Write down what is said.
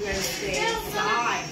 You better stay inside.